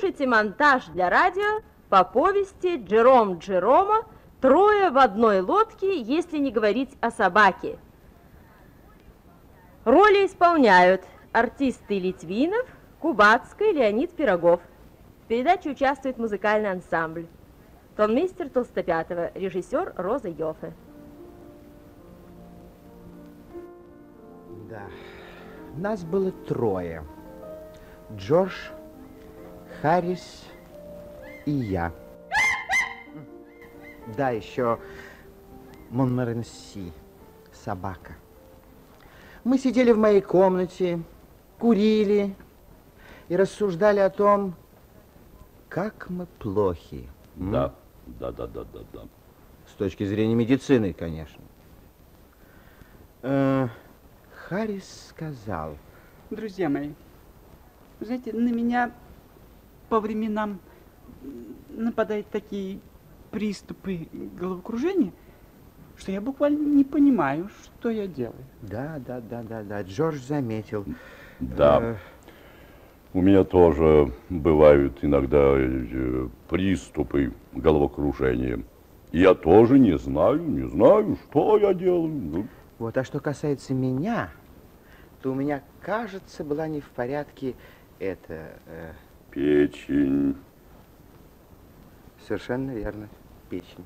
слушайте монтаж для радио по повести Джером Джерома «Трое в одной лодке, если не говорить о собаке». Роли исполняют артисты Литвинов, Кубацкая, Леонид Пирогов. В передаче участвует музыкальный ансамбль. Тонмейстер Толстопятова, режиссер Роза Йофе. Да, нас было трое. Джордж, Харрис и я. Да, еще Монморенси, собака. Мы сидели в моей комнате, курили и рассуждали о том, как мы плохи. Да, да, да, да, да, да. С точки зрения медицины, конечно. Э, Харрис сказал, Друзья мои, знаете, на меня по временам нападают такие приступы головокружения, что я буквально не понимаю, что я делаю. да, да, да, да, да, Джордж заметил. Да. Э, У меня тоже бывают иногда э, приступы головокружения. Я тоже не знаю, не знаю, что я делаю. Ну, Вот, а что касается меня, то у меня, кажется, была не в порядке это... э, Печень. совершенно верно, печень.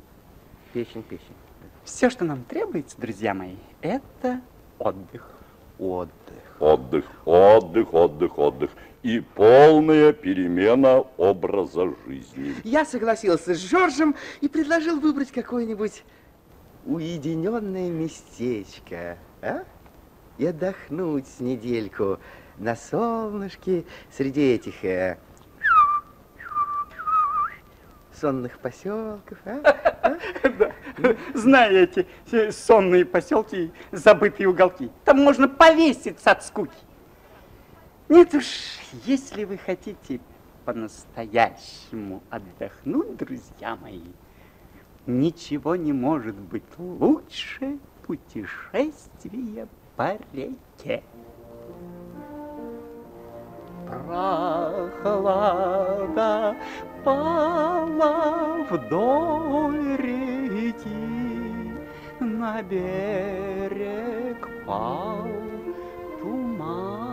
Печень, печень. Все, что нам требуется, друзья мои, это отдых. Отдых. Отдых, отдых, отдых, отдых. И полная перемена образа жизни. Я согласился с Жоржем и предложил выбрать какое-нибудь уединенное местечко, а? И отдохнуть с недельку на солнышке среди этих э, сонных поселков, а? Зная эти э, сонные поселки, забытые уголки, там можно повеситься от скуки. Нет уж, если вы хотите по-настоящему отдохнуть, друзья мои, ничего не может быть лучше путешествия по реке. Прохлада пала вдоль реки, на берег пал туман.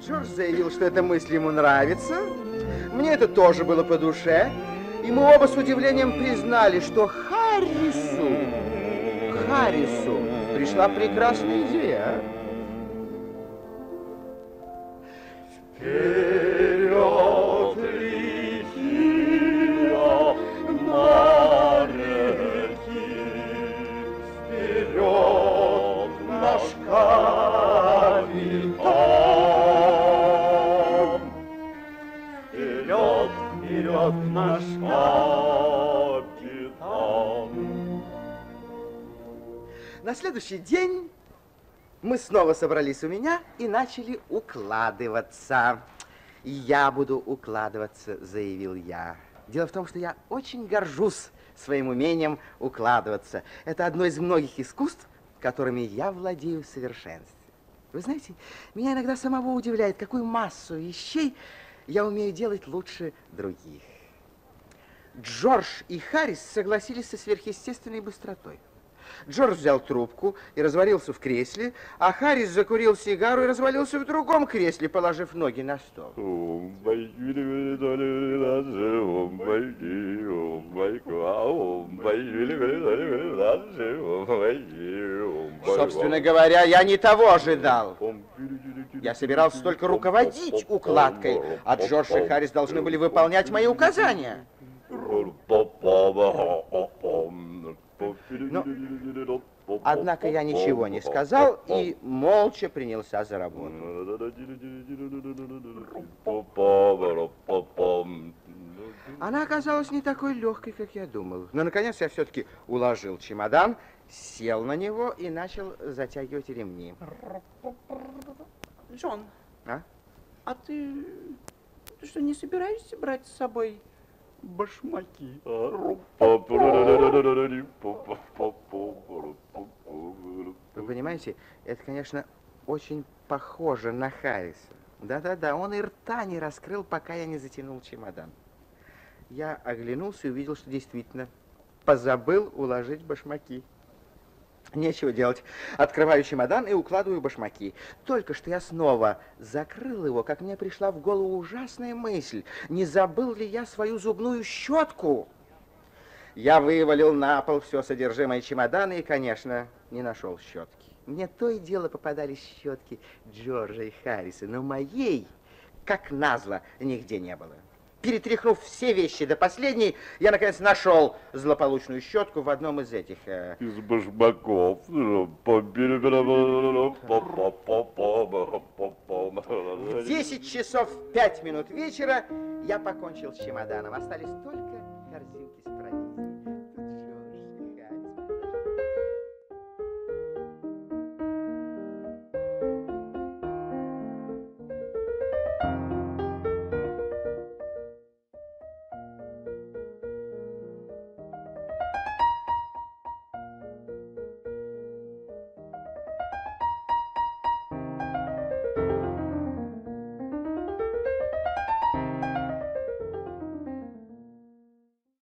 Джордж заявил, что эта мысль ему нравится. Мне это тоже было по душе. И мы оба с удивлением признали, что Харрису, Харрису пришла прекрасная идея. Вперед лихие моряки, вперед наш На следующий день мы снова собрались у меня и начали укладываться. Я буду укладываться, заявил я. Дело в том, что я очень горжусь своим умением укладываться. Это одно из многих искусств, которыми я владею в совершенстве. Вы знаете, меня иногда самого удивляет, какую массу вещей я умею делать лучше других. Джордж и Харрис согласились со сверхъестественной быстротой. Джордж взял трубку и развалился в кресле, а Харрис закурил сигару и развалился в другом кресле, положив ноги на стол. Собственно говоря, я не того ожидал. Я собирался только руководить укладкой, а Джордж и Харрис должны были выполнять мои указания. Однако я ничего не сказал и молча принялся за работу. Она оказалась не такой легкой, как я думал. Но, наконец, я все-таки уложил чемодан, сел на него и начал затягивать ремни. Джон, А? А ты, ты что, не собираешься брать с собой башмаки? Вы понимаете, это, конечно, очень похоже на Харриса. Да-да-да, он и рта не раскрыл, пока я не затянул чемодан. Я оглянулся и увидел, что действительно позабыл уложить башмаки. Нечего делать. Открываю чемодан и укладываю башмаки. Только что я снова закрыл его, как мне пришла в голову ужасная мысль. Не забыл ли я свою зубную щетку? Я вывалил на пол все содержимое чемодана и, конечно, не нашел щетки. Мне то и дело попадались щетки Джорджа и Харриса, но моей, как назло, нигде не было. Перетряхнув все вещи до последней, я, наконец, нашел злополучную щетку в одном из этих... э, Из башмаков. В 10 часов 5 минут вечера я покончил с чемоданом. Остались только